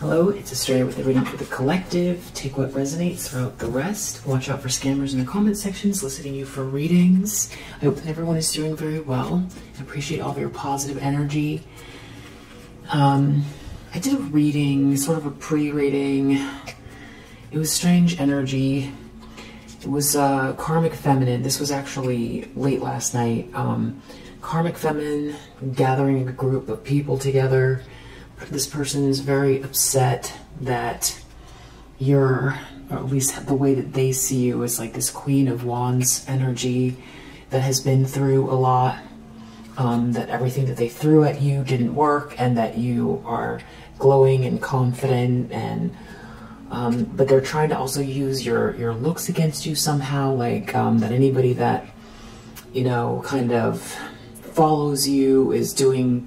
Hello, it's Astraea with the reading for the collective. Take what resonates, throw out the rest. Watch out for scammers in the comment section soliciting you for readings. I hope that everyone is doing very well. I appreciate all of your positive energy. Um, I did a reading, sort of a pre-reading. It was strange energy. It was uh, karmic feminine. This was actually late last night. Um, karmic feminine gathering a group of people together this person is very upset that you're, or at least the way that they see you, is like this Queen of Wands energy that has been through a lot. Um, that everything that they threw at you didn't work, and that you are glowing and confident, and um, but they're trying to also use your your looks against you somehow. Like um, that anybody that you know kind of follows you is doing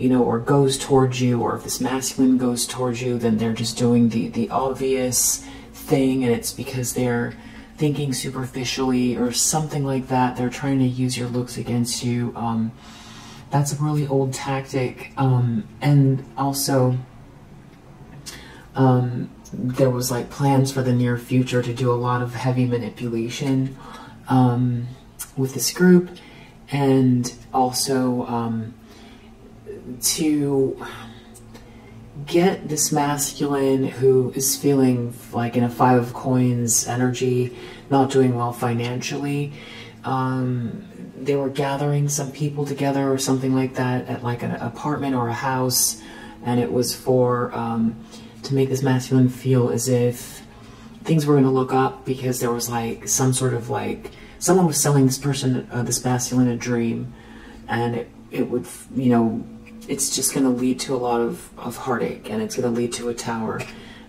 you know, or goes towards you, or if this masculine goes towards you, then they're just doing the, the obvious thing, and it's because they're thinking superficially or something like that. They're trying to use your looks against you. Um, that's a really old tactic. Um, and also, um, there was like plans for the near future to do a lot of heavy manipulation um, with this group, and also um, to get this masculine who is feeling like in a five of coins energy, not doing well financially. Um, they were gathering some people together or something like that at like an apartment or a house, and it was for um, to make this masculine feel as if things were going to look up because there was like some sort of like someone was selling this person, uh, this masculine, a dream, and it it would you know it's just going to lead to a lot of, of heartache and it's going to lead to a tower.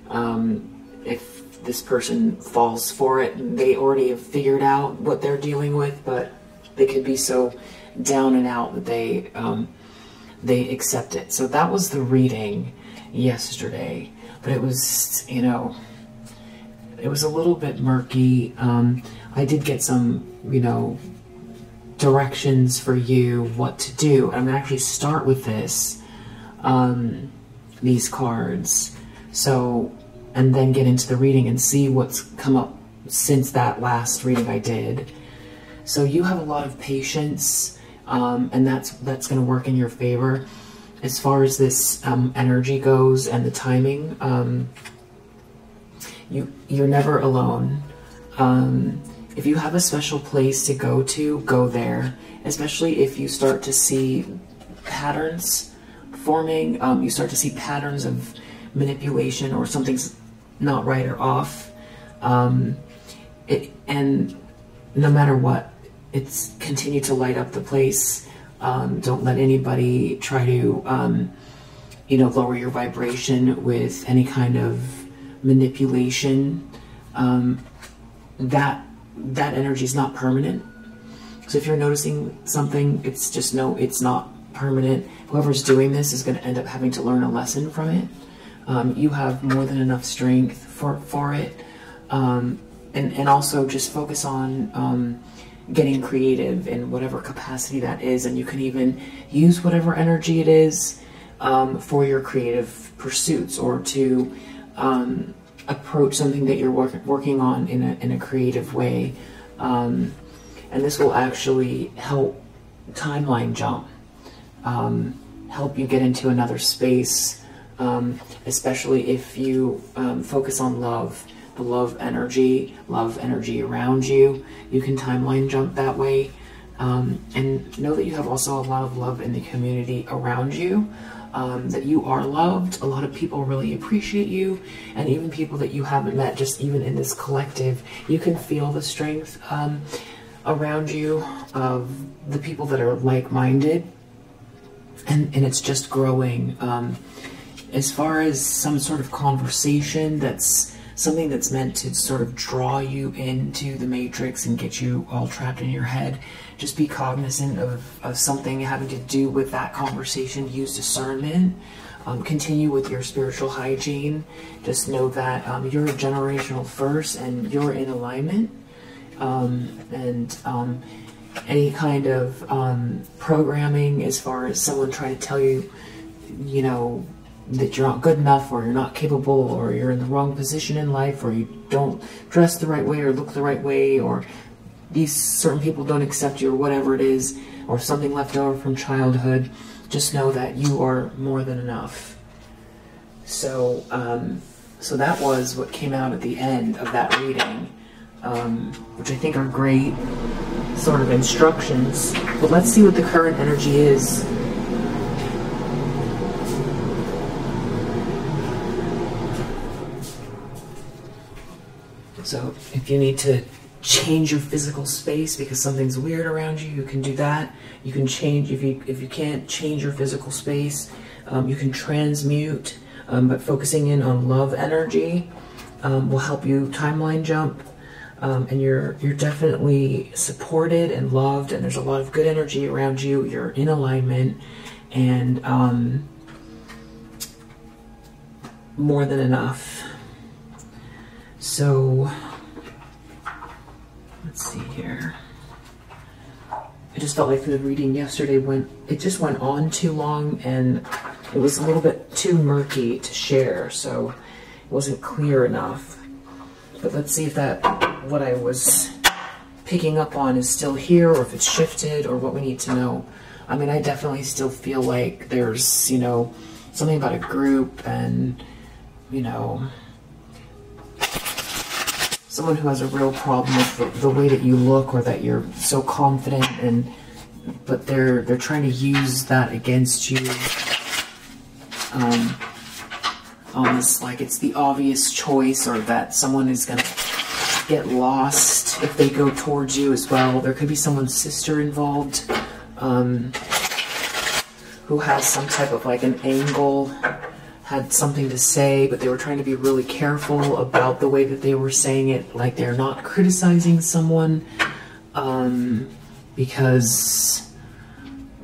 Um, if this person falls for it, they already have figured out what they're dealing with, but they could be so down and out that they um, they accept it. So that was the reading yesterday, but it was you know it was a little bit murky. Um, I did get some you know directions for you what to do. I'm to actually start with this, um, these cards. So, and then get into the reading and see what's come up since that last reading I did. So you have a lot of patience, um, and that's that's going to work in your favor. As far as this um, energy goes and the timing, um, you you're never alone. Um, if you have a special place to go to, go there. Especially if you start to see patterns forming, um, you start to see patterns of manipulation or something's not right or off. Um, it, and no matter what, it's continue to light up the place. Um, don't let anybody try to, um, you know, lower your vibration with any kind of manipulation. Um, that that energy is not permanent. So if you're noticing something, it's just no, it's not permanent. Whoever's doing this is going to end up having to learn a lesson from it. Um, you have more than enough strength for, for it. Um, and, and also just focus on um, getting creative in whatever capacity that is. And you can even use whatever energy it is um, for your creative pursuits or to um, approach something that you're work, working on in a, in a creative way. Um, and this will actually help timeline jump, um, help you get into another space, um, especially if you um, focus on love, the love energy, love energy around you. You can timeline jump that way. Um, and know that you have also a lot of love in the community around you um, that you are loved. A lot of people really appreciate you, and even people that you haven't met, just even in this collective, you can feel the strength um, around you of the people that are like-minded, and and it's just growing. Um, as far as some sort of conversation that's something that's meant to sort of draw you into the matrix and get you all trapped in your head just be cognizant of, of something having to do with that conversation. Use discernment. Um, continue with your spiritual hygiene. Just know that um, you're generational first and you're in alignment. Um, and um, any kind of um, programming as far as someone trying to tell you, you know, that you're not good enough or you're not capable or you're in the wrong position in life or you don't dress the right way or look the right way or these certain people don't accept you or whatever it is or something left over from childhood just know that you are more than enough. So um, so that was what came out at the end of that reading um, which i think are great sort of instructions but let's see what the current energy is. So if you need to change your physical space because something's weird around you, you can do that. You can change if you if you can't change your physical space, um, you can transmute. Um, but focusing in on love energy um, will help you timeline jump. Um, and you're you're definitely supported and loved, and there's a lot of good energy around you. You're in alignment, and um, more than enough. So, let's see here. I just felt like the reading yesterday went, it just went on too long and it was a little bit too murky to share, so it wasn't clear enough. But let's see if that, what I was picking up on is still here or if it's shifted or what we need to know. I mean, I definitely still feel like there's, you know, something about a group and, you know, someone who has a real problem with the, the, way that you look or that you're so confident and but they're they're trying to use that against you. Um, almost like it's the obvious choice or that someone is gonna get lost if they go towards you as well. There could be someone's sister involved um, who has some type of like an angle had something to say, but they were trying to be really careful about the way that they were saying it. Like they're not criticizing someone um, because,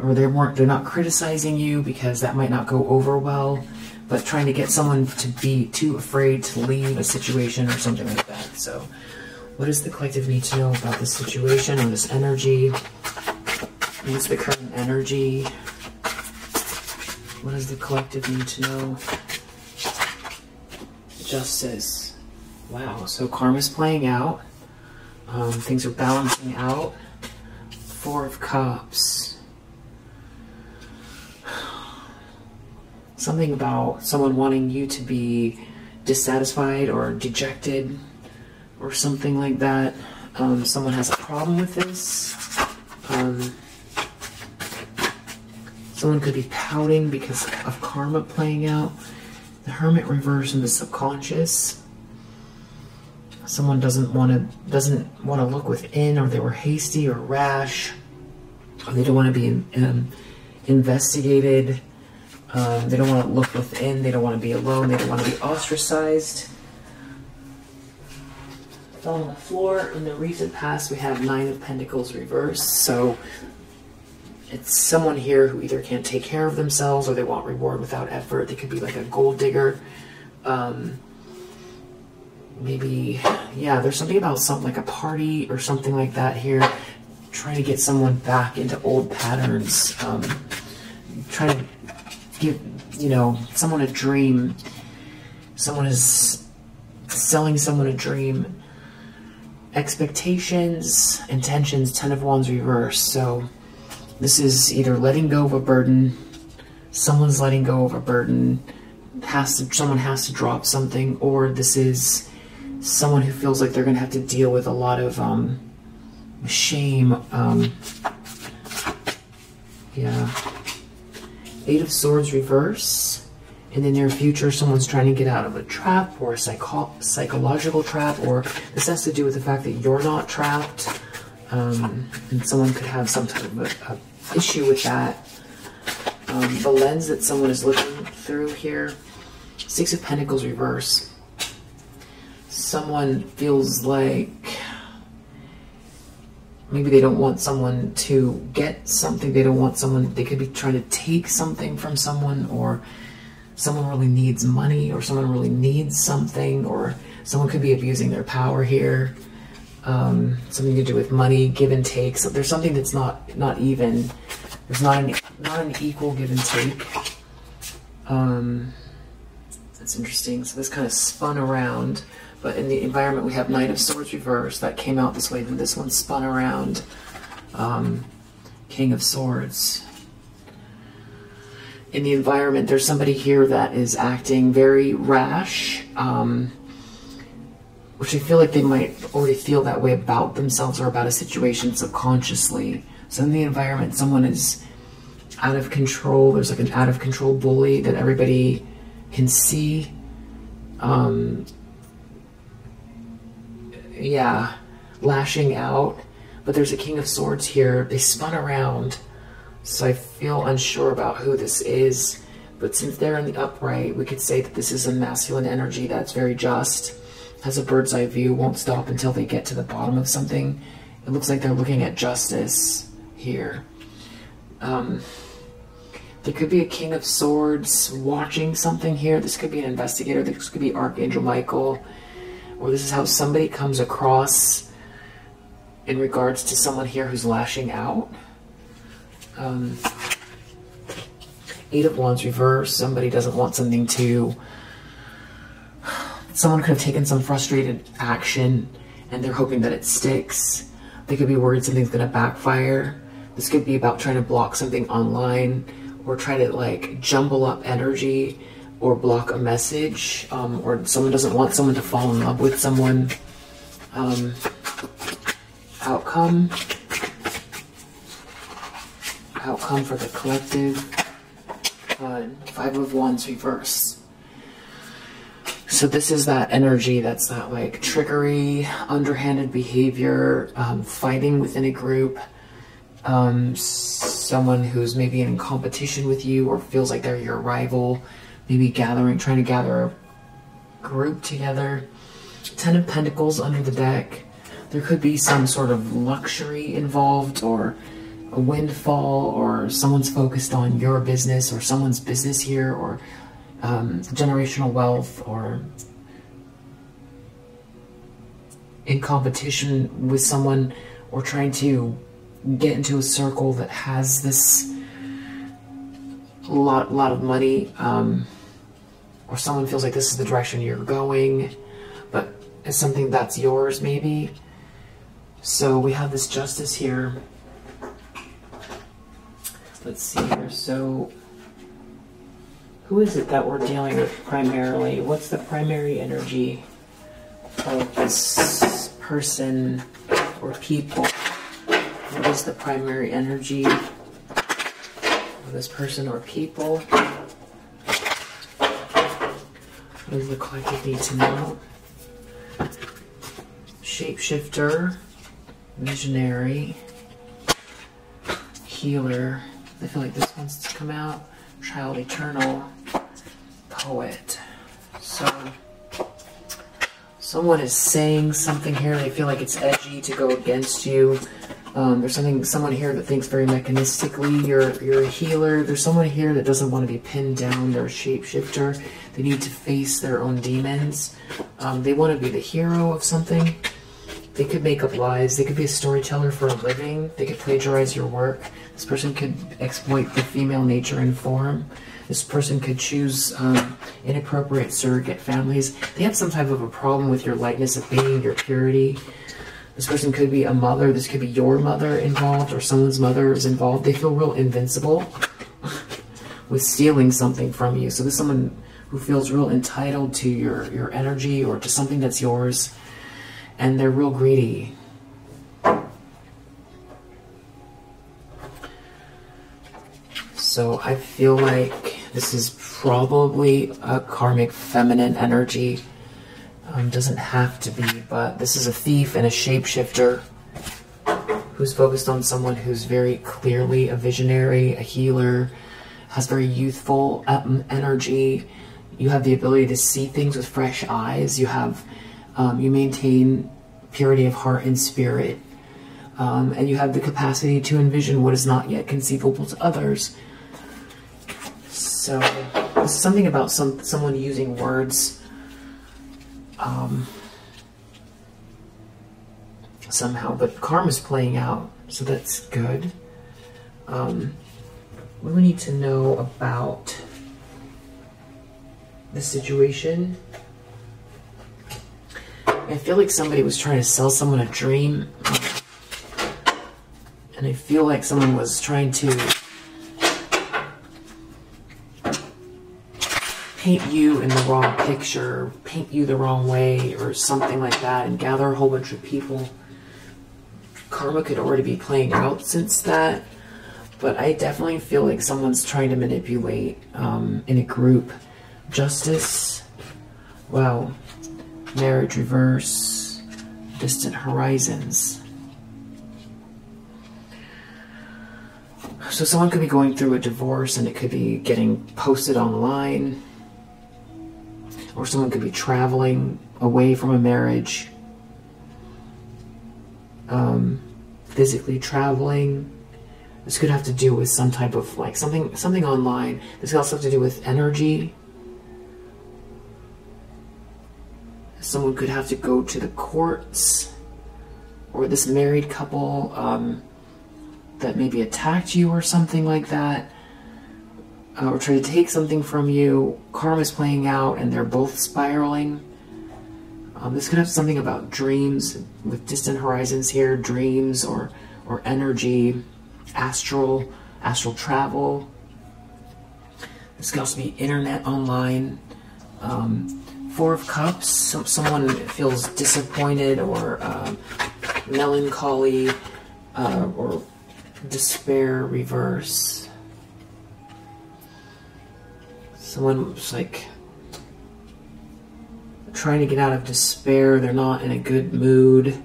or they weren't, they're not criticizing you because that might not go over well, but trying to get someone to be too afraid to leave a situation or something like that. So, what does the collective need to know about this situation or this energy? What's the current energy? What does the collective need to know? Justice. Wow, so karma's playing out. Um, things are balancing out. Four of Cups. Something about someone wanting you to be dissatisfied or dejected or something like that. Um, someone has a problem with this. Um, Someone could be pouting because of karma playing out. The Hermit reverse in the subconscious. Someone doesn't want to doesn't want to look within, or they were hasty or rash, or they don't want to be um, investigated. Um, they don't want to look within. They don't want to be alone. They don't want to be ostracized. Fell on the floor. In the recent past, we have Nine of Pentacles reversed. So it's someone here who either can't take care of themselves or they want reward without effort. They could be like a gold digger. Um, maybe, yeah, there's something about something like a party or something like that here. Trying to get someone back into old patterns. Um, trying to give, you know, someone a dream. Someone is selling someone a dream. Expectations, intentions, Ten of Wands reverse. So, this is either letting go of a burden, someone's letting go of a burden, has to someone has to drop something, or this is someone who feels like they're going to have to deal with a lot of um, shame. Um, yeah. Eight of Swords reverse. In the near future, someone's trying to get out of a trap or a psycho psychological trap, or this has to do with the fact that you're not trapped. Um, and someone could have some type of a, a issue with that. Um, the lens that someone is looking through here, Six of Pentacles reverse. Someone feels like maybe they don't want someone to get something. They don't want someone, they could be trying to take something from someone or someone really needs money or someone really needs something or someone could be abusing their power here um, something to do with money, give and take. So there's something that's not not even. There's not an not an equal give and take. Um, That's interesting. So this kind of spun around, but in the environment we have Knight of Swords reversed. That came out this way. Then this one spun around. Um, King of Swords. In the environment, there's somebody here that is acting very rash, um, which I feel like they might already feel that way about themselves or about a situation subconsciously. So in the environment, someone is out of control. There's like an out of control bully that everybody can see. Um, yeah, lashing out. But there's a King of Swords here. They spun around. So I feel unsure about who this is. But since they're in the upright, we could say that this is a masculine energy that's very just, has a bird's eye view, won't stop until they get to the bottom of something. It looks like they're looking at justice here. Um, there could be a King of Swords watching something here. This could be an investigator. This could be Archangel Michael. Or this is how somebody comes across in regards to someone here who's lashing out. Um, Eight of Wands reverse. Somebody doesn't want something to... Someone could have taken some frustrated action and they're hoping that it sticks. They could be worried something's going to backfire. This could be about trying to block something online or try to like jumble up energy or block a message um, or someone doesn't want someone to fall in love with someone. Um, outcome. Outcome for the collective. Uh, five of wands reverse so this is that energy that's that like trickery underhanded behavior um, fighting within a group um, someone who's maybe in competition with you or feels like they're your rival, maybe gathering, trying to gather a group together. Ten of Pentacles under the deck. There could be some sort of luxury involved or a windfall or someone's focused on your business or someone's business here or um, generational wealth or in competition with someone or trying to get into a circle that has this lot lot of money, um, or someone feels like this is the direction you're going, but it's something that's yours maybe. So we have this justice here. Let's see here. So who is it that we're dealing with primarily? What's the primary energy of this person or people? What is the primary energy of this person or people? What does the collective need to know? Shapeshifter, visionary, healer. I feel like this wants to come out. Child eternal, poet. So someone is saying something here. They feel like it's edgy to go against you. Um, there's something someone here that thinks very mechanistically. You're you're a healer. There's someone here that doesn't want to be pinned down. They're a shapeshifter. They need to face their own demons. Um, they want to be the hero of something. They could make up lies. They could be a storyteller for a living. They could plagiarize your work. This person could exploit the female nature and form. This person could choose um, inappropriate surrogate families. They have some type of a problem with your lightness of being, your purity. This person could be a mother. This could be your mother involved or someone's mother is involved. They feel real invincible with stealing something from you. So this is someone who feels real entitled to your, your energy or to something that's yours. And they're real greedy. So I feel like this is probably a karmic feminine energy um, doesn't have to be, but this is a thief and a shapeshifter who's focused on someone who's very clearly a visionary, a healer, has very youthful um, energy. You have the ability to see things with fresh eyes. You have, um, you maintain purity of heart and spirit. Um, and you have the capacity to envision what is not yet conceivable to others. So, something about some someone using words um, somehow. But karma's playing out, so that's good. Um, what do we need to know about the situation. I feel like somebody was trying to sell someone a dream. And I feel like someone was trying to paint you in the wrong picture, paint you the wrong way, or something like that, and gather a whole bunch of people. Karma could already be playing out since that, but I definitely feel like someone's trying to manipulate um, in a group. Justice, wow, marriage reverse, distant horizons. So someone could be going through a divorce and it could be getting posted online or someone could be traveling away from a marriage, um, physically traveling. This could have to do with some type of like something something online. This could also have to do with energy. Someone could have to go to the courts, or this married couple um, that maybe attacked you or something like that uh, or try to take something from you. Karma's playing out and they're both spiraling. Um, this could have something about dreams with distant horizons here, dreams or or energy, astral, astral travel. This could also be internet online. Um, Four of Cups, some, someone feels disappointed or uh, melancholy uh, or despair reverse. Someone's like trying to get out of despair. They're not in a good mood.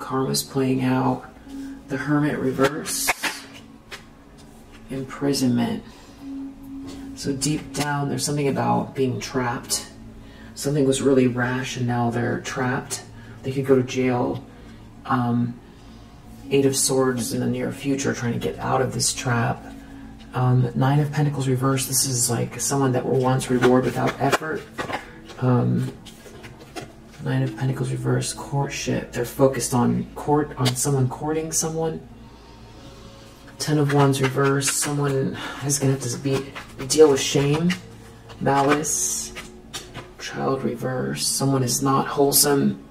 Karma's playing out. The Hermit reverse. Imprisonment. So deep down, there's something about being trapped. Something was really rash and now they're trapped. They could go to jail. Um, Eight of Swords in the near future, trying to get out of this trap. Um, Nine of Pentacles reversed. This is like someone that wants reward without effort. Um, Nine of Pentacles reversed. Courtship. They're focused on court on someone courting someone. Ten of Wands reversed. Someone is going to have to be deal with shame, malice. Child reversed. Someone is not wholesome.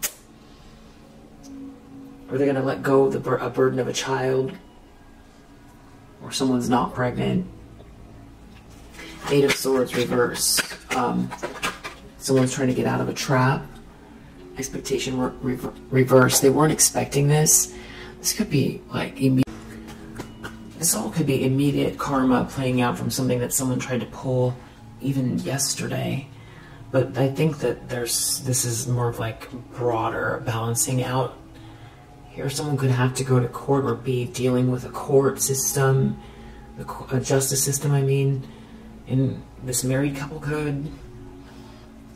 Are they're going to let go of the bur a burden of a child or someone's not pregnant. Eight of Swords reverse. Um, someone's trying to get out of a trap. Expectation re re reverse. They weren't expecting this. This could be like immediate. This all could be immediate karma playing out from something that someone tried to pull even yesterday. But I think that there's this is more of like broader balancing out here, someone could have to go to court or be dealing with a court system, a justice system, I mean. And this married couple could.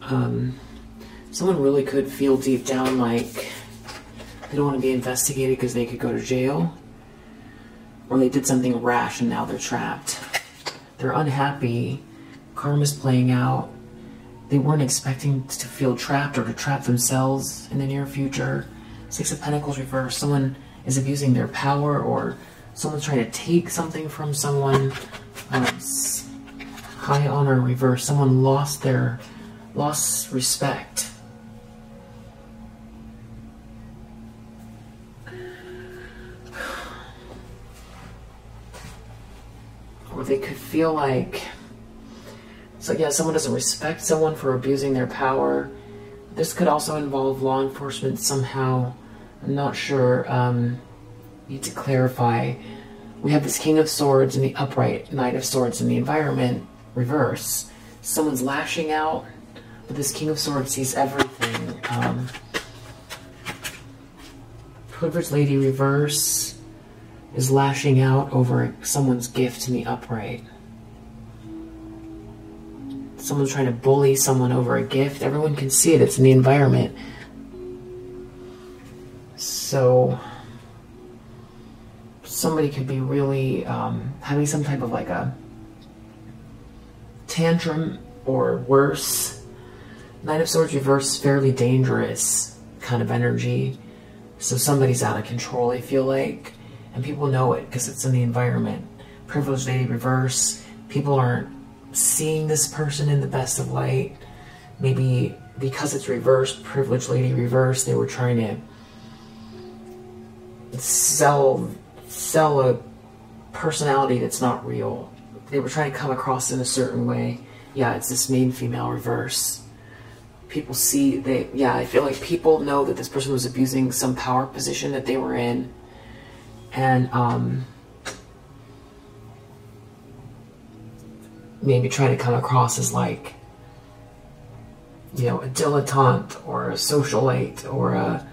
Um, someone really could feel deep down like they don't want to be investigated because they could go to jail. Or they did something rash and now they're trapped. They're unhappy. Karma's playing out. They weren't expecting to feel trapped or to trap themselves in the near future. Six of Pentacles reversed. Someone is abusing their power or someone's trying to take something from someone. Um, high honor reverse. Someone lost their, lost respect. Or they could feel like, so yeah, someone doesn't respect someone for abusing their power this could also involve law enforcement somehow. I'm not sure. Um, need to clarify. We have this King of Swords and the upright Knight of Swords in the environment reverse. Someone's lashing out, but this King of Swords sees everything. Um, Privileged Lady reverse is lashing out over someone's gift in the upright someone's trying to bully someone over a gift, everyone can see it. It's in the environment. So somebody could be really um, having some type of like a tantrum or worse. Knight of Swords reverse, fairly dangerous kind of energy. So somebody's out of control, I feel like. And people know it because it's in the environment. Privileged Lady reverse, people aren't seeing this person in the best of light. Maybe because it's reversed, privileged lady reverse, they were trying to sell sell a personality that's not real. They were trying to come across in a certain way. Yeah, it's this main female reverse. People see they yeah, I feel like people know that this person was abusing some power position that they were in. And um maybe trying to come across as like you know, a dilettante or a socialite or a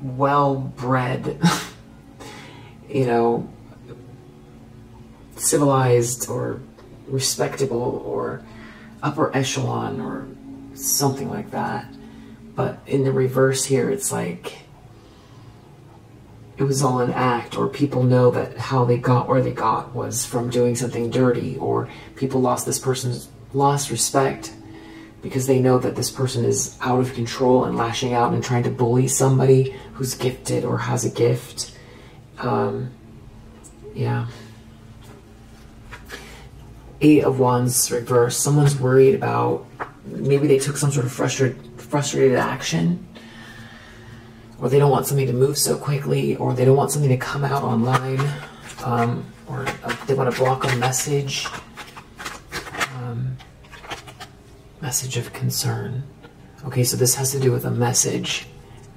well-bred, you know, civilized or respectable or upper echelon or something like that. But in the reverse here, it's like it was all an act, or people know that how they got where they got was from doing something dirty, or people lost this person's lost respect because they know that this person is out of control and lashing out and trying to bully somebody who's gifted or has a gift. Um, yeah. Eight of Wands reverse. Someone's worried about maybe they took some sort of frustrated frustrated action, or they don't want something to move so quickly, or they don't want something to come out online, um, or uh, they want to block a message. Um, message of concern. Okay, so this has to do with a message.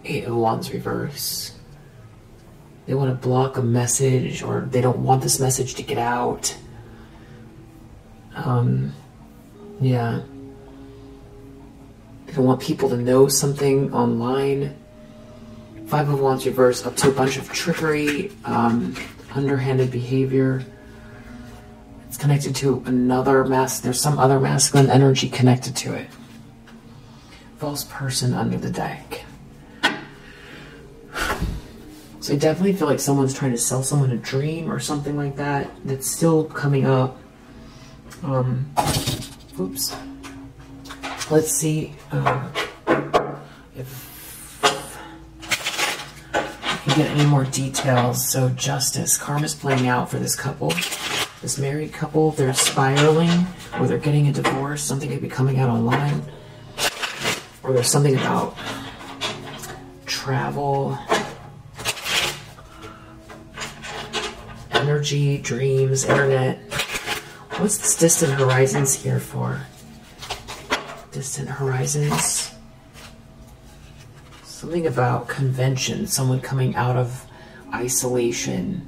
Eight of Wands reverse. They want to block a message, or they don't want this message to get out. Um, yeah. They don't want people to know something online. Five of Wands reverse up to a bunch of trickery, um, underhanded behavior. It's connected to another mass. There's some other masculine energy connected to it. False person under the deck. So I definitely feel like someone's trying to sell someone a dream or something like that. That's still coming up. Um, oops. Let's see uh, if we can get any more details. So justice, karma's playing out for this couple. This married couple, they're spiraling, or they're getting a divorce. Something could be coming out online, or there's something about travel, energy, dreams, internet. What's this distant horizons here for? Distant horizons. Something about convention, someone coming out of isolation.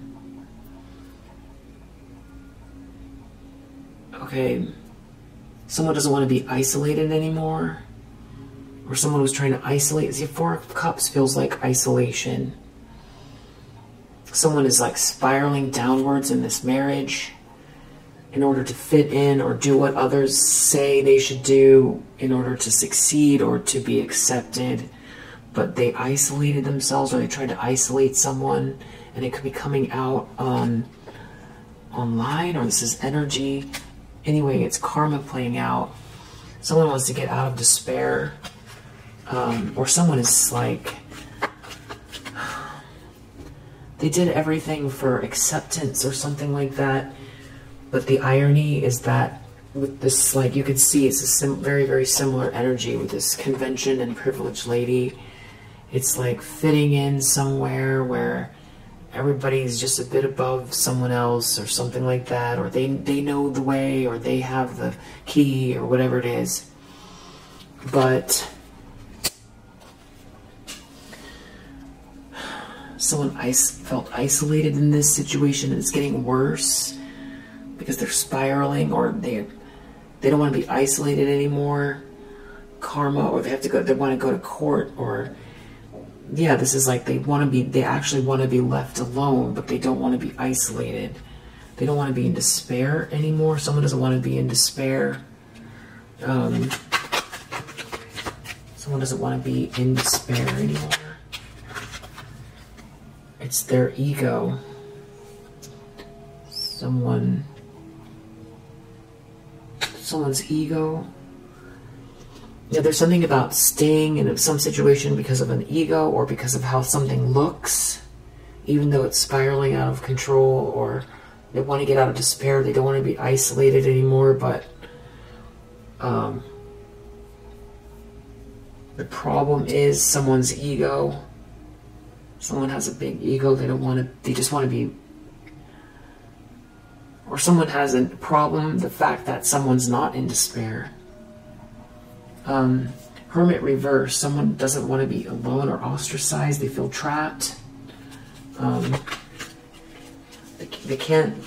Okay, someone doesn't want to be isolated anymore. Or someone was trying to isolate. The Four of Cups feels like isolation someone is like spiraling downwards in this marriage in order to fit in or do what others say they should do in order to succeed or to be accepted but they isolated themselves or they tried to isolate someone and it could be coming out on online or this is energy anyway it's karma playing out someone wants to get out of despair um, or someone is like they did everything for acceptance or something like that. But the irony is that with this, like you could see, it's a very, very similar energy with this convention and privileged lady. It's like fitting in somewhere where everybody's just a bit above someone else or something like that, or they, they know the way or they have the key or whatever it is. But someone felt isolated in this situation and it's getting worse because they're spiraling or they they don't want to be isolated anymore karma or they have to go they want to go to court or yeah this is like they want to be they actually want to be left alone but they don't want to be isolated they don't want to be in despair anymore someone doesn't want to be in despair um, someone doesn't want to be in despair anymore it's their ego. Someone, someone's ego. Yeah, there's something about staying in some situation because of an ego or because of how something looks, even though it's spiraling out of control or They want to get out of despair. They don't want to be isolated anymore, but um, the problem is someone's ego. Someone has a big ego. They don't want to, they just want to be, or someone has a problem, the fact that someone's not in despair. Um, hermit reverse, someone doesn't want to be alone or ostracized. They feel trapped. Um, they, they can't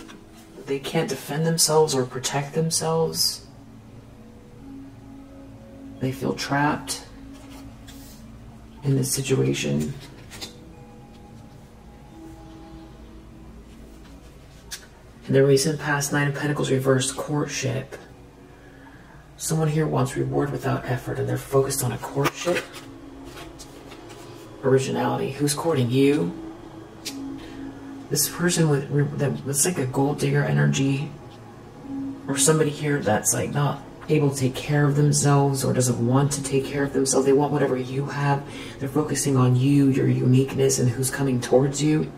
they can't defend themselves or protect themselves. They feel trapped in this situation. In the recent past, Nine of Pentacles reversed courtship. Someone here wants reward without effort and they're focused on a courtship. Originality. Who's courting you? This person with that that's like a gold digger energy, or somebody here that's like not able to take care of themselves or doesn't want to take care of themselves. They want whatever you have. They're focusing on you, your uniqueness, and who's coming towards you.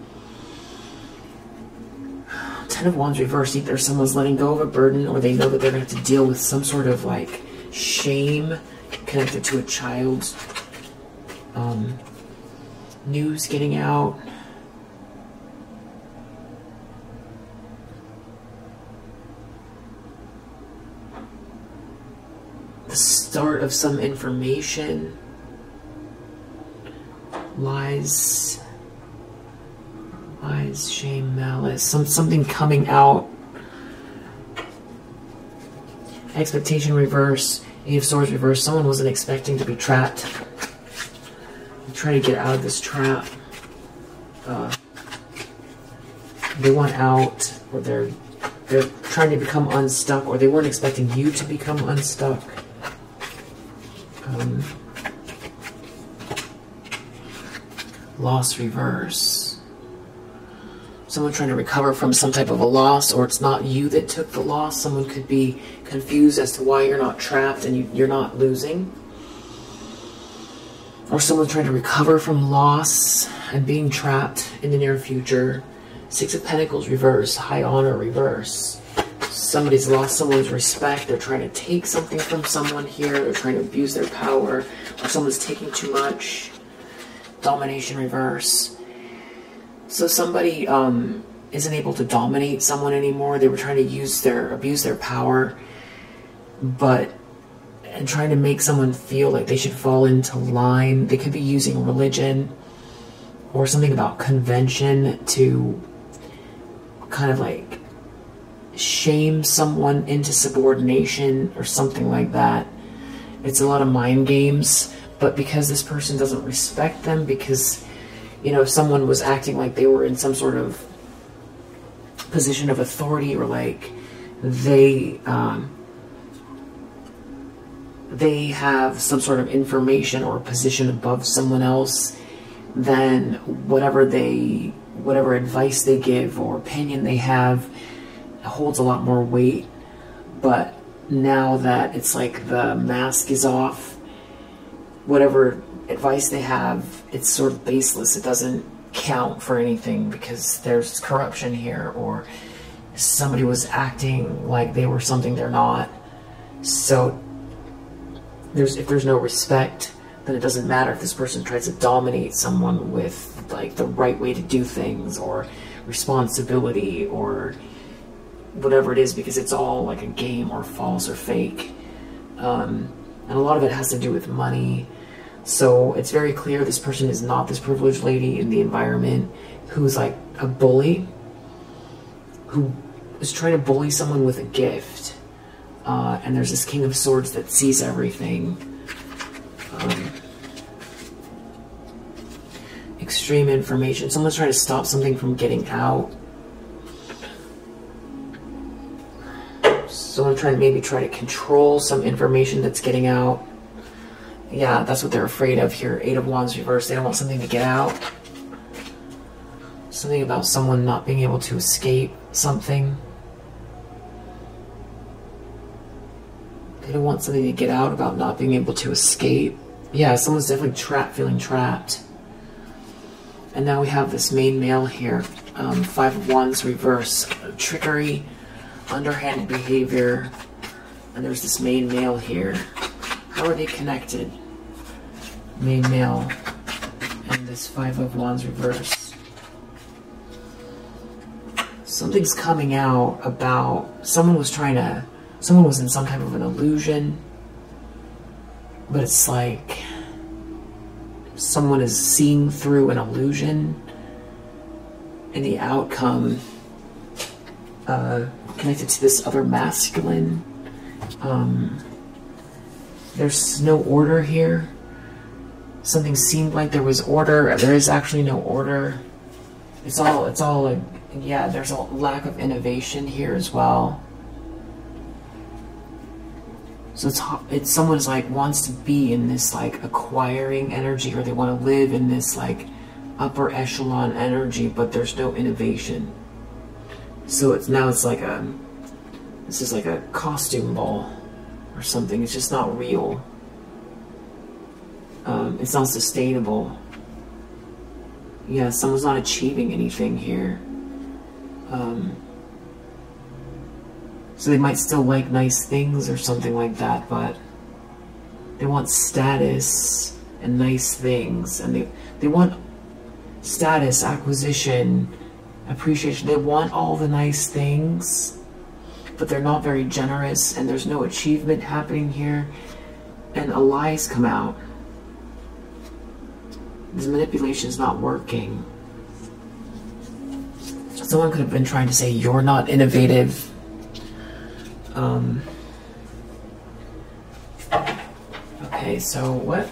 Ten of Wands reversed. Either someone's letting go of a burden or they know that they're going to have to deal with some sort of like shame connected to a child's um, news getting out. the start of some information. Lies, lies, shame, malice, some something coming out. Expectation reverse, Eight of Swords reverse. Someone wasn't expecting to be trapped. I'm trying to get out of this trap. Uh, they want out, or they're they're trying to become unstuck, or they weren't expecting you to become unstuck. Um, loss reverse. Someone trying to recover from some type of a loss, or it's not you that took the loss. Someone could be confused as to why you're not trapped and you, you're not losing. Or someone trying to recover from loss and being trapped in the near future. Six of Pentacles reverse, high honor reverse somebody's lost someone's respect, they're trying to take something from someone here, they're trying to abuse their power, or someone's taking too much. Domination reverse. So somebody um, isn't able to dominate someone anymore. They were trying to use their abuse their power, but and trying to make someone feel like they should fall into line. They could be using religion or something about convention to kind of like shame someone into subordination or something like that. It's a lot of mind games, but because this person doesn't respect them, because, you know, if someone was acting like they were in some sort of position of authority or like they, um, they have some sort of information or position above someone else, then whatever they, whatever advice they give or opinion they have, holds a lot more weight. But now that it's like the mask is off, whatever advice they have, it's sort of baseless. It doesn't count for anything because there's corruption here or somebody was acting like they were something they're not. So there's if there's no respect, then it doesn't matter if this person tries to dominate someone with like the right way to do things or responsibility or whatever it is because it's all like a game or false or fake. Um, and a lot of it has to do with money. So it's very clear this person is not this privileged lady in the environment who's like a bully, who is trying to bully someone with a gift. Uh, and there's this King of Swords that sees everything. Um, extreme information. Someone's trying to stop something from getting out. Someone trying to maybe try to control some information that's getting out. Yeah, that's what they're afraid of here. Eight of Wands reversed. They don't want something to get out. Something about someone not being able to escape something. They don't want something to get out about not being able to escape. Yeah, someone's definitely trapped, feeling trapped. And now we have this main male here. um, Five of Wands reverse trickery, underhanded behavior, and there's this main male here. How are they connected? Main male and this Five of Wands reverse. Something's coming out about someone was trying to, someone was in some type of an illusion, but it's like someone is seeing through an illusion and the outcome uh, connected to this other masculine. Um, there's no order here. Something seemed like there was order. There is actually no order. It's all. It's all like. Yeah, there's a lack of innovation here as well. So it's it's someone's like wants to be in this like acquiring energy, or they want to live in this like upper echelon energy, but there's no innovation. So it's now it's like a this is like a costume ball or something. It's just not real. It's not sustainable. Yeah, someone's not achieving anything here. Um, so they might still like nice things or something like that, but they want status and nice things, and they they want status, acquisition, appreciation. They want all the nice things, but they're not very generous, and there's no achievement happening here, and a lie's come out. This manipulation is not working. Someone could have been trying to say, You're not innovative. Um, okay, so what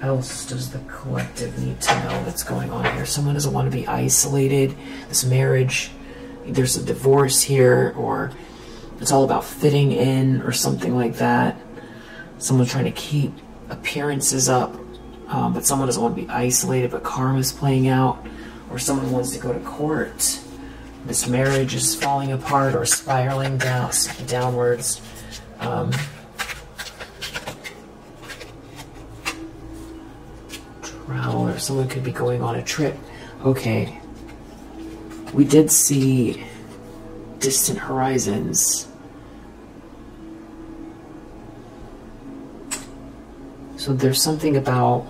else does the collective need to know that's going on here? Someone doesn't want to be isolated. This marriage, there's a divorce here, or it's all about fitting in, or something like that. Someone trying to keep appearances up, um, but someone doesn't want to be isolated, but karma's playing out, or someone wants to go to court this marriage is falling apart or spiraling down downwards. Um, travel or someone could be going on a trip. Okay. We did see distant horizons. So there's something about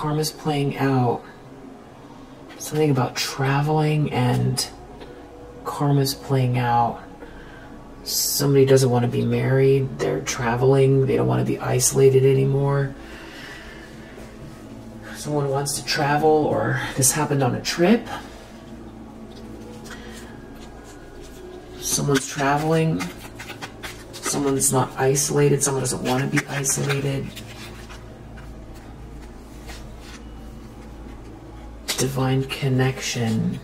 karma's playing out. Something about traveling and karma's playing out. Somebody doesn't want to be married, they're traveling, they don't want to be isolated anymore. Someone wants to travel, or this happened on a trip. Someone's traveling, someone's not isolated, someone doesn't want to be isolated. Divine connection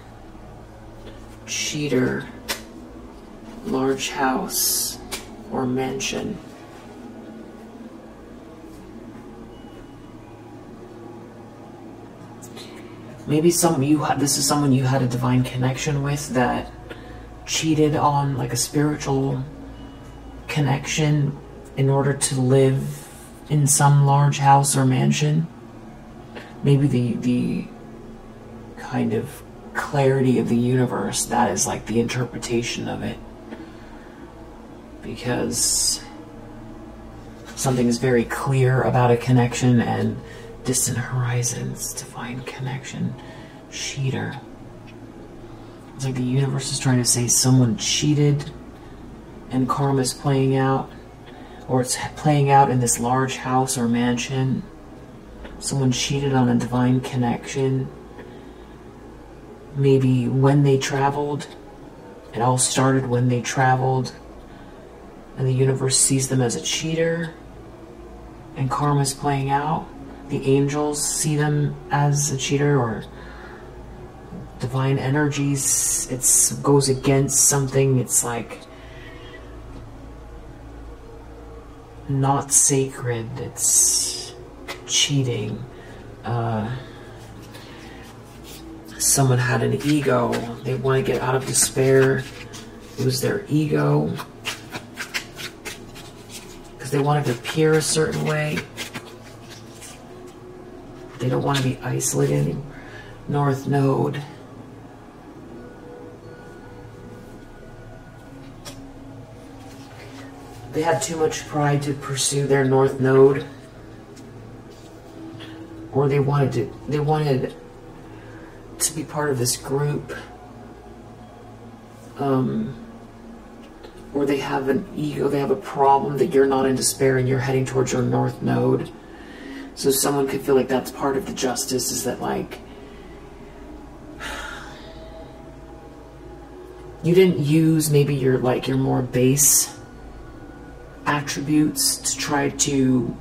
cheater, large house, or mansion. Maybe some you had this is someone you had a divine connection with that cheated on like a spiritual connection in order to live in some large house or mansion. Maybe the the kind of clarity of the universe, that is like the interpretation of it. Because something is very clear about a connection and distant horizons, divine connection, cheater. It's like the universe is trying to say someone cheated and karma is playing out, or it's playing out in this large house or mansion. Someone cheated on a divine connection maybe when they traveled. It all started when they traveled, and the universe sees them as a cheater, and karma's playing out. The angels see them as a cheater, or divine energies. It goes against something. It's like not sacred. It's cheating. Uh, someone had an ego. They want to get out of despair, lose their ego, because they wanted to appear a certain way. They don't want to be isolated anymore. North Node. They had too much pride to pursue their North Node. Or they wanted to, they wanted to be part of this group um, or they have an ego they have a problem that you're not in despair and you're heading towards your north node. So someone could feel like that's part of the justice is that like you didn't use maybe your like your more base attributes to try to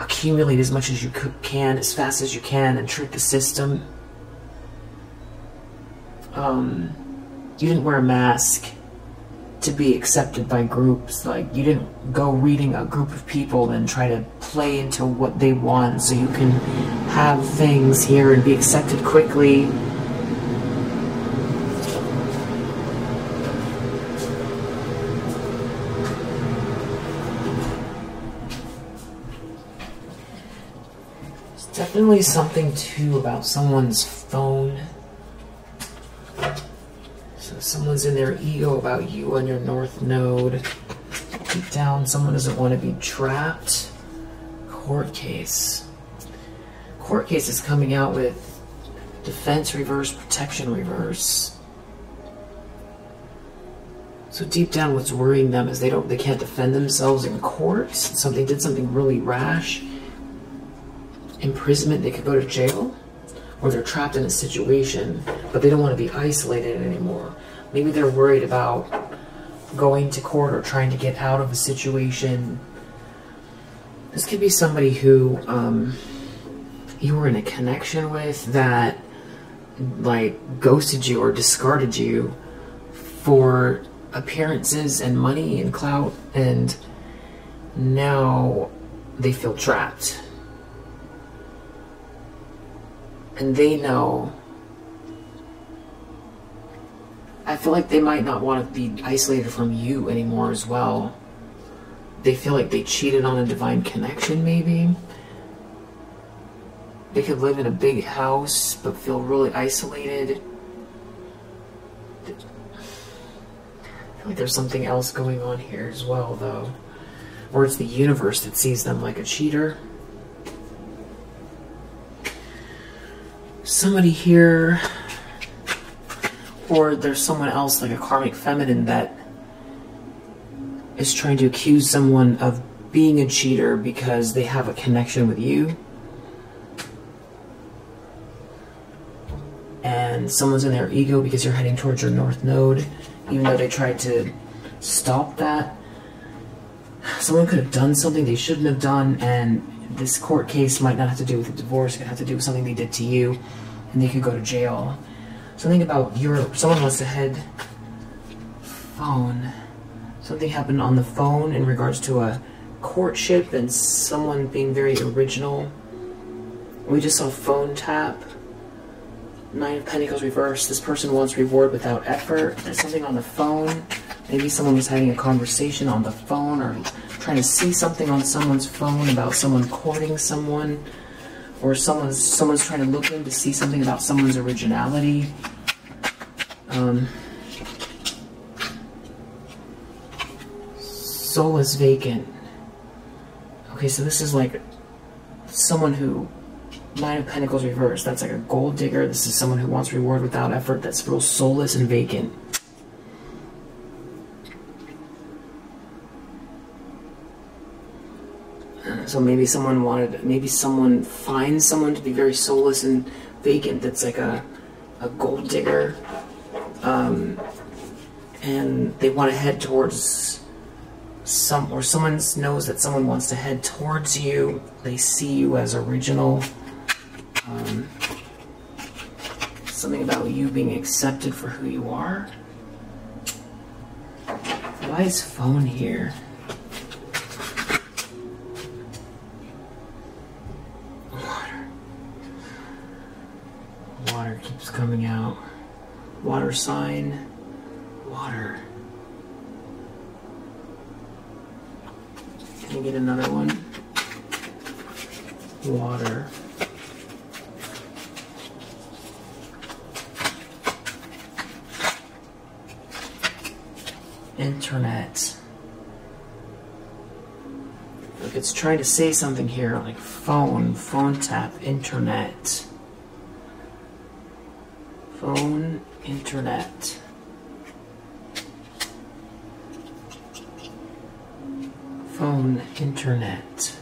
accumulate as much as you can as fast as you can and trick the system um, you didn't wear a mask to be accepted by groups like you didn't go reading a group of people and try to play into what they want so you can have things here and be accepted quickly There's definitely something too about someone's phone. So someone's in their ego about you on your north node. Deep down, someone doesn't want to be trapped. Court case. Court case is coming out with defense reverse, protection reverse. So deep down, what's worrying them is they don't, they can't defend themselves in court. So they did something really rash imprisonment, they could go to jail, or they're trapped in a situation, but they don't want to be isolated anymore. Maybe they're worried about going to court or trying to get out of a situation. This could be somebody who um, you were in a connection with that like ghosted you or discarded you for appearances and money and clout and now they feel trapped and they know I feel like they might not want to be isolated from you anymore as well. They feel like they cheated on a divine connection, maybe. They could live in a big house but feel really isolated. I feel like there's something else going on here as well, though. Or it's the universe that sees them like a cheater. somebody here, or there's someone else, like a karmic feminine, that is trying to accuse someone of being a cheater because they have a connection with you. And someone's in their ego because you're heading towards your north node, even though they tried to stop that. Someone could have done something they shouldn't have done, and this court case might not have to do with a divorce, it could have to do with something they did to you, and they could go to jail. Something about your, someone wants to head phone. Something happened on the phone in regards to a courtship and someone being very original. We just saw phone tap. Nine of Pentacles reversed. This person wants reward without effort. There's something on the phone. Maybe someone was having a conversation on the phone or trying to see something on someone's phone about someone courting someone or someone's someone's trying to look in to see something about someone's originality. Um, soul is vacant. Okay, so this is like someone who Nine of Pentacles reversed. That's like a gold digger. This is someone who wants reward without effort. That's real soulless and vacant. So maybe someone wanted, maybe someone finds someone to be very soulless and vacant that's like a, a gold digger. Um, and they want to head towards some, or someone knows that someone wants to head towards you. They see you as original. Um, something about you being accepted for who you are. Why is phone here? Coming out. Water sign, water. Can we get another one? Water. Internet. Look, it's trying to say something here, like phone, phone tap, internet. Phone, internet. Phone, internet.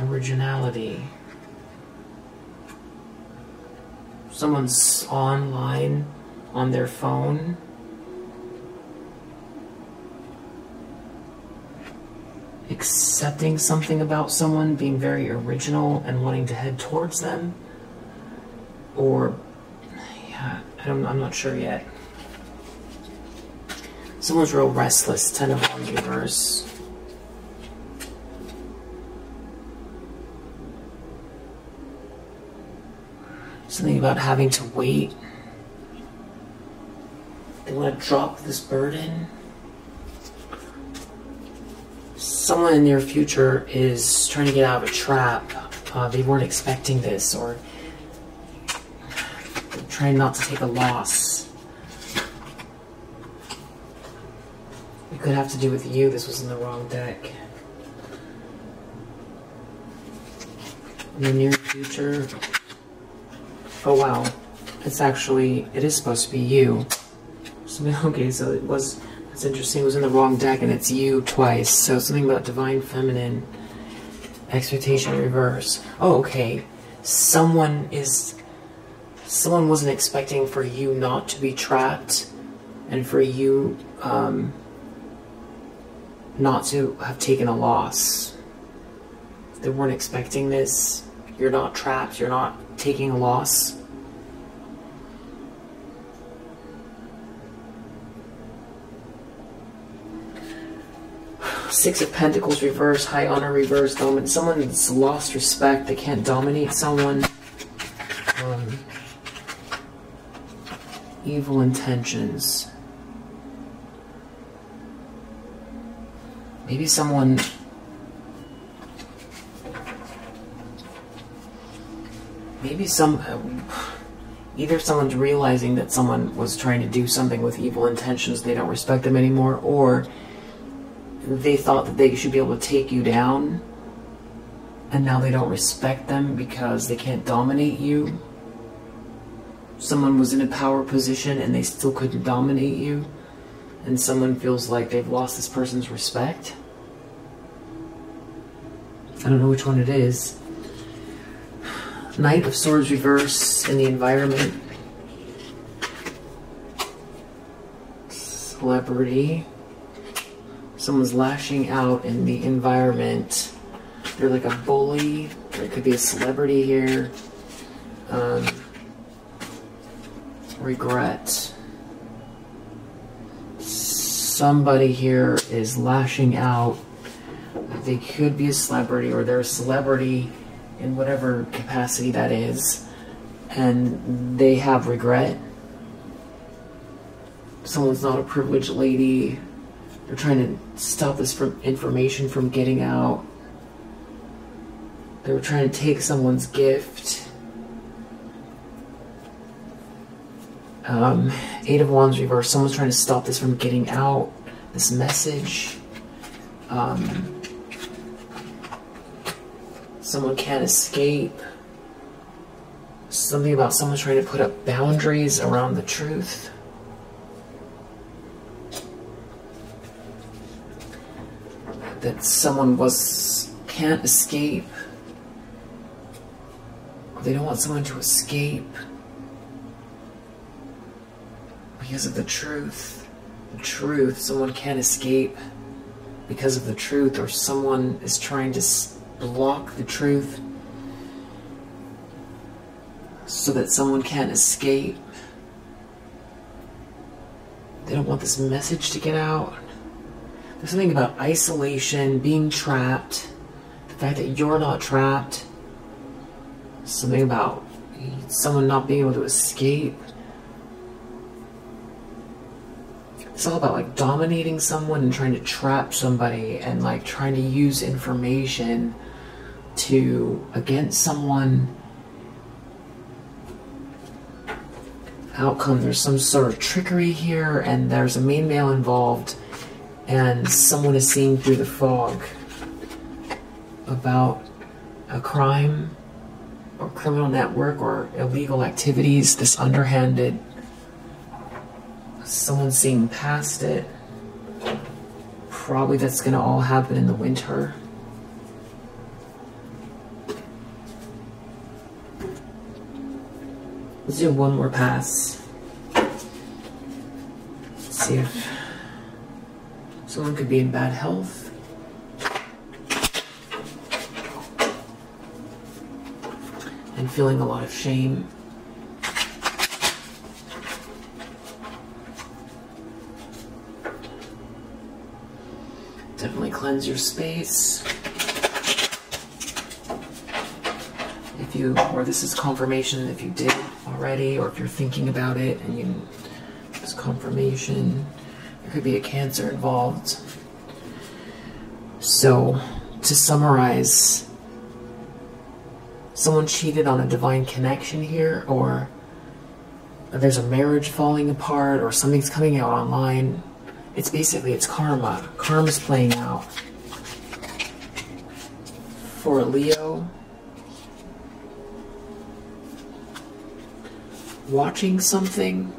Originality. Someone's online on their phone. Accepting something about someone, being very original and wanting to head towards them. Or, yeah, I don't, I'm not sure yet. Someone's real restless, Ten of Wands. Something about having to wait. They want to drop this burden. Someone in their future is trying to get out of a trap. Uh, they weren't expecting this, or trying not to take a loss. It could have to do with you. This was in the wrong deck. In the near future, Oh wow, it's actually, it is supposed to be you. So, okay, so it was, that's interesting, it was in the wrong deck and it's you twice. So something about Divine Feminine, Expectation Reverse. Oh, okay, someone is, someone wasn't expecting for you not to be trapped and for you um, not to have taken a loss. They weren't expecting this. You're not trapped, you're not taking a loss. Six of Pentacles reverse, high honor reverse, dominant. Someone's lost respect. They can't dominate someone. Um, evil intentions. Maybe someone maybe some uh, either someone's realizing that someone was trying to do something with evil intentions they don't respect them anymore or they thought that they should be able to take you down and now they don't respect them because they can't dominate you someone was in a power position and they still couldn't dominate you and someone feels like they've lost this person's respect I don't know which one it is Knight of Swords reverse in the environment. Celebrity. Someone's lashing out in the environment. They're like a bully. There could be a celebrity here. Um, regret. Somebody here is lashing out. They could be a celebrity or they're a celebrity in whatever capacity that is, and they have regret. Someone's not a privileged lady. They're trying to stop this from information from getting out. They were trying to take someone's gift. Um, Eight of Wands reverse. Someone's trying to stop this from getting out. This message. Um, someone can't escape. Something about someone trying to put up boundaries around the truth. That someone was can't escape. They don't want someone to escape because of the truth. The truth. Someone can't escape because of the truth, or someone is trying to block the truth so that someone can't escape. They don't want this message to get out. There's something about isolation, being trapped, the fact that you're not trapped. Something about someone not being able to escape. It's all about like dominating someone and trying to trap somebody and like trying to use information to against someone. Outcome there's some sort of trickery here and there's a main male involved and someone is seeing through the fog about a crime or criminal network or illegal activities, this underhanded, someone seeing past it. Probably that's going to all happen in the winter. Let's do one more pass. Let's see if someone could be in bad health. And feeling a lot of shame. Definitely cleanse your space. If you, or this is confirmation if you did already, or if you're thinking about it and you, this confirmation, there could be a cancer involved. So, to summarize, someone cheated on a divine connection here, or there's a marriage falling apart, or something's coming out online. It's basically, it's karma. Karma's playing out. For Leo, watching something.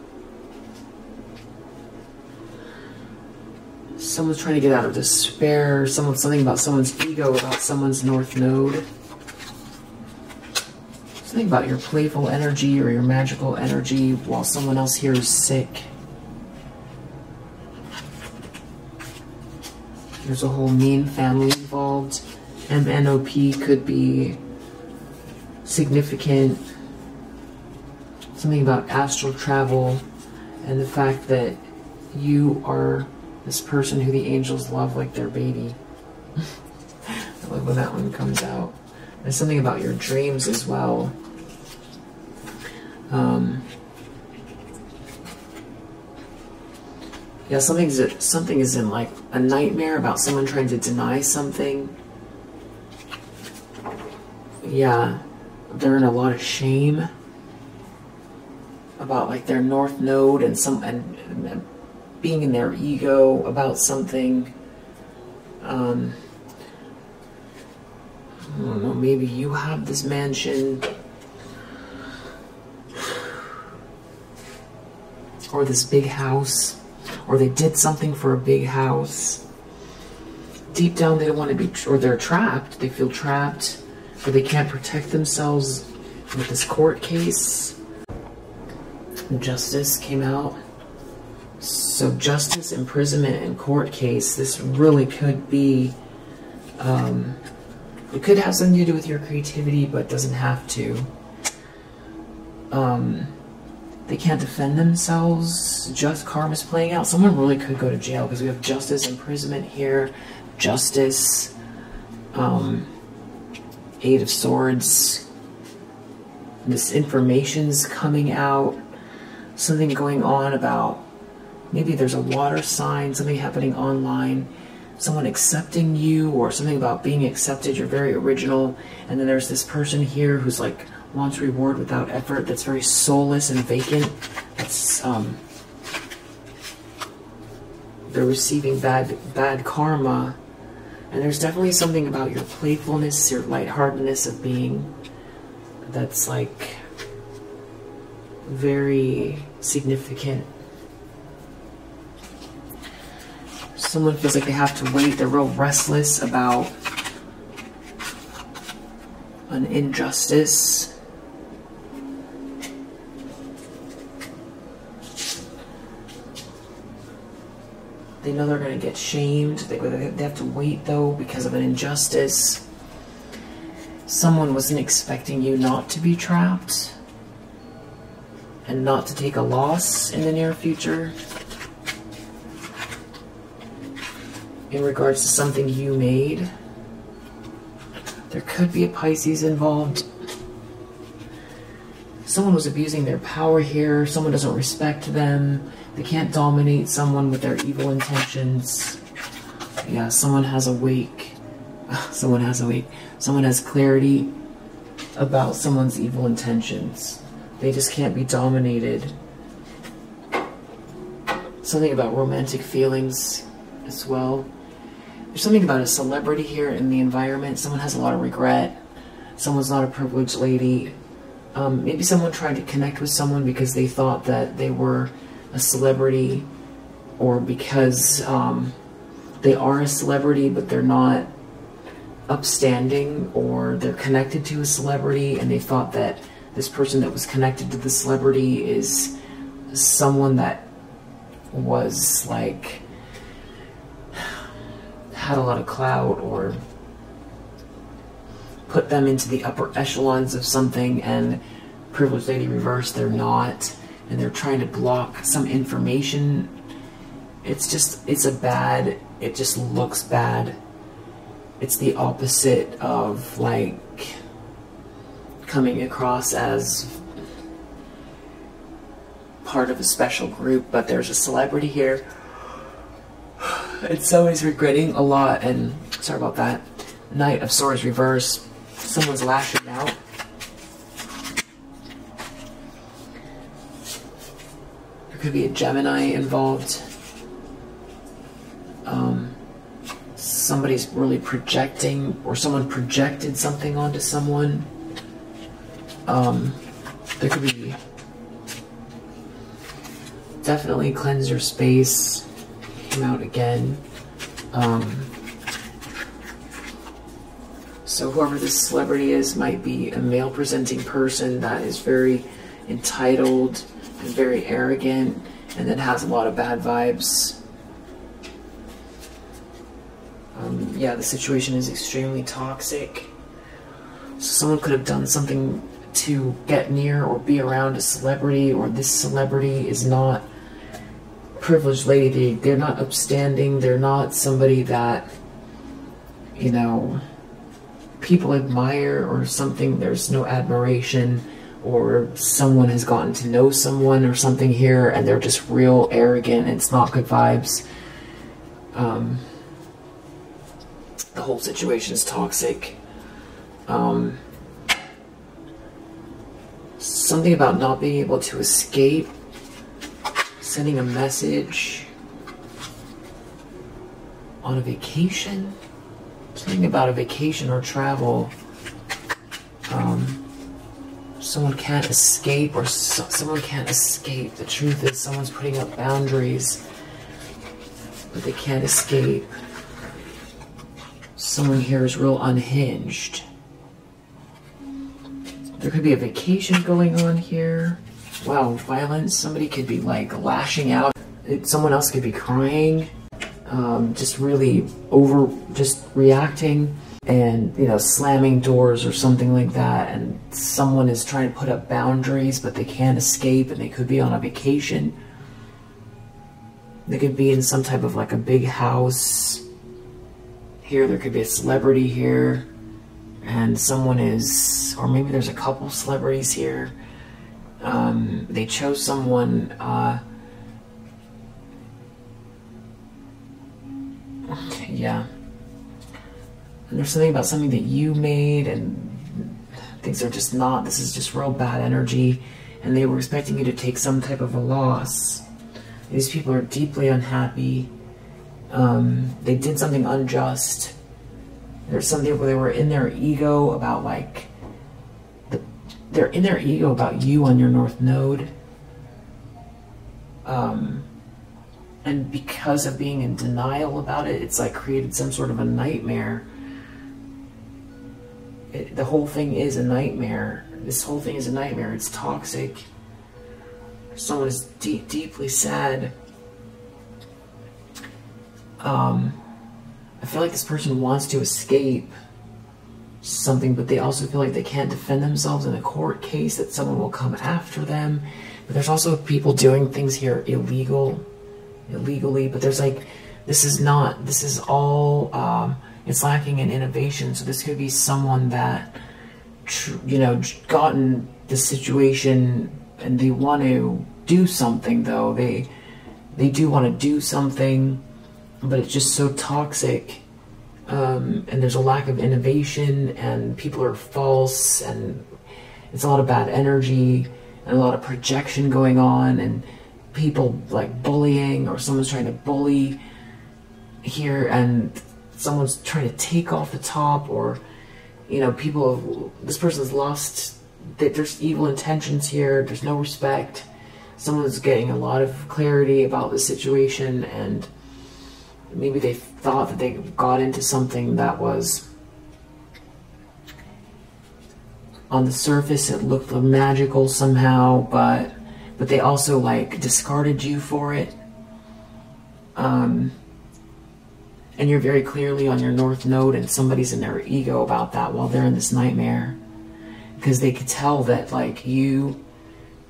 Someone's trying to get out of despair. Someone, something about someone's ego, about someone's north node. Something about your playful energy or your magical energy while someone else here is sick. There's a whole mean family involved. MNOP could be significant something about astral travel and the fact that you are this person who the angels love like their baby. I love when that one comes out. There's something about your dreams as well. Um, yeah, something's something is in like a nightmare about someone trying to deny something. Yeah, they're in a lot of shame about like their north node and some and, and being in their ego about something. Um, I don't know, maybe you have this mansion. Or this big house. Or they did something for a big house. Deep down, they don't want to be, or they're trapped. They feel trapped. Or they can't protect themselves with this court case. Justice came out. So justice, imprisonment, and court case, this really could be, um, it could have something to do with your creativity, but doesn't have to. Um, they can't defend themselves. Just karma's playing out. Someone really could go to jail because we have justice, imprisonment here, justice, um, eight of swords. This information's coming out something going on about maybe there's a water sign, something happening online, someone accepting you, or something about being accepted. You're very original. And then there's this person here who's like wants reward without effort, that's very soulless and vacant. That's, um, they're receiving bad, bad karma. And there's definitely something about your playfulness, your lightheartedness of being that's like very significant. Someone feels like they have to wait, they're real restless about an injustice. They know they're going to get shamed. They, they have to wait, though, because of an injustice. Someone wasn't expecting you not to be trapped and not to take a loss in the near future in regards to something you made. There could be a Pisces involved. Someone was abusing their power here. Someone doesn't respect them. They can't dominate someone with their evil intentions. Yeah, someone has a wake. Someone has a wake. Someone has clarity about someone's evil intentions. They just can't be dominated. Something about romantic feelings as well. there's something about a celebrity here in the environment. Someone has a lot of regret. Someone's not a privileged lady. Um, maybe someone tried to connect with someone because they thought that they were a celebrity or because um, they are a celebrity but they're not upstanding or they're connected to a celebrity and they thought that this person that was connected to the celebrity is someone that was like had a lot of clout or put them into the upper echelons of something and privileged lady reverse they're not and they're trying to block some information. It's just it's a bad it just looks bad. It's the opposite of like coming across as part of a special group but there's a celebrity here. It's always regretting a lot and sorry about that. Knight of swords reverse someone's lashing out. Could be a Gemini involved. Um, somebody's really projecting, or someone projected something onto someone. Um, there could be definitely cleanse your space. Came out again. Um, so whoever this celebrity is might be a male presenting person that is very entitled and very arrogant and then has a lot of bad vibes. Um, yeah, the situation is extremely toxic. So someone could have done something to get near or be around a celebrity or this celebrity is not privileged lady. They're not upstanding. They're not somebody that, you know, people admire or something, there's no admiration, or someone has gotten to know someone or something here and they're just real arrogant it's not good vibes. Um, the whole situation is toxic. Um, something about not being able to escape, sending a message on a vacation something about a vacation or travel. Um, someone can't escape or so, someone can't escape. The truth is someone's putting up boundaries, but they can't escape. Someone here is real unhinged. There could be a vacation going on here. Wow, violence. Somebody could be like lashing out. Someone else could be crying um, just really over, just reacting and, you know, slamming doors or something like that. And someone is trying to put up boundaries, but they can't escape and they could be on a vacation. They could be in some type of like a big house. Here, there could be a celebrity here. And someone is, or maybe there's a couple celebrities here. Um, they chose someone, uh, yeah. And there's something about something that you made and things are just not, this is just real bad energy. And they were expecting you to take some type of a loss. These people are deeply unhappy. Um, they did something unjust. There's something where they were in their ego about like, the, they're in their ego about you on your North Node. Um, and because of being in denial about it, it's like created some sort of a nightmare. It, the whole thing is a nightmare. This whole thing is a nightmare. It's toxic. Someone is deep, deeply sad. Um, I feel like this person wants to escape something, but they also feel like they can't defend themselves in a court case, that someone will come after them. But there's also people doing things here illegal illegally, but there's like, this is not, this is all, um, it's lacking in innovation. So this could be someone that, you know, gotten the situation and they want to do something though. They, they do want to do something, but it's just so toxic. Um, and there's a lack of innovation and people are false and it's a lot of bad energy and a lot of projection going on and people like bullying or someone's trying to bully here and someone's trying to take off the top, or you know, people. This person's lost. There's evil intentions here. There's no respect. Someone's getting a lot of clarity about the situation, and maybe they thought that they got into something that was on the surface it looked magical somehow, but but they also like discarded you for it. Um, and you're very clearly on your north node, and somebody's in their ego about that while they're in this nightmare, because they could tell that like you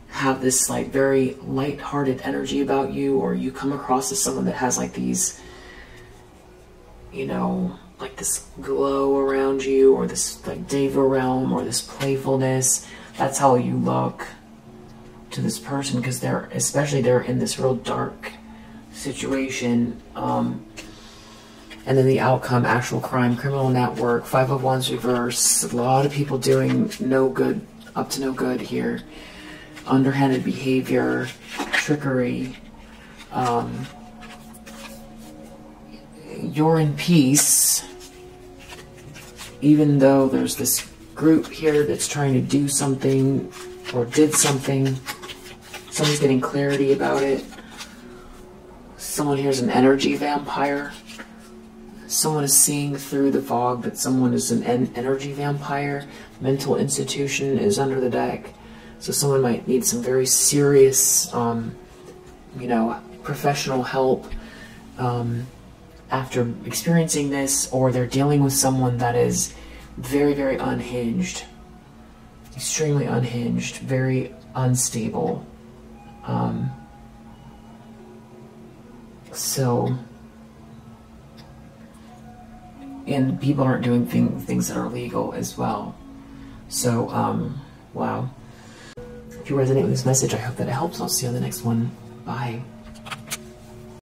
have this like very light-hearted energy about you, or you come across as someone that has like these, you know, like this glow around you or this like deva realm or this playfulness. That's how you look to this person because they're especially they're in this real dark situation. Um, and then the outcome actual crime criminal network Five of Wands reverse a lot of people doing no good up to no good here underhanded behavior trickery um, you're in peace, even though there's this group here that's trying to do something or did something. Someone's getting clarity about it. Someone here's an energy vampire. Someone is seeing through the fog that someone is an en energy vampire. Mental institution is under the deck. So someone might need some very serious, um, you know, professional help. Um, after experiencing this, or they're dealing with someone that is very, very unhinged, extremely unhinged, very unstable. Um, so, and people aren't doing thing, things that are legal as well. So, um, wow. If you resonate with this message, I hope that it helps. I'll see you on the next one. Bye.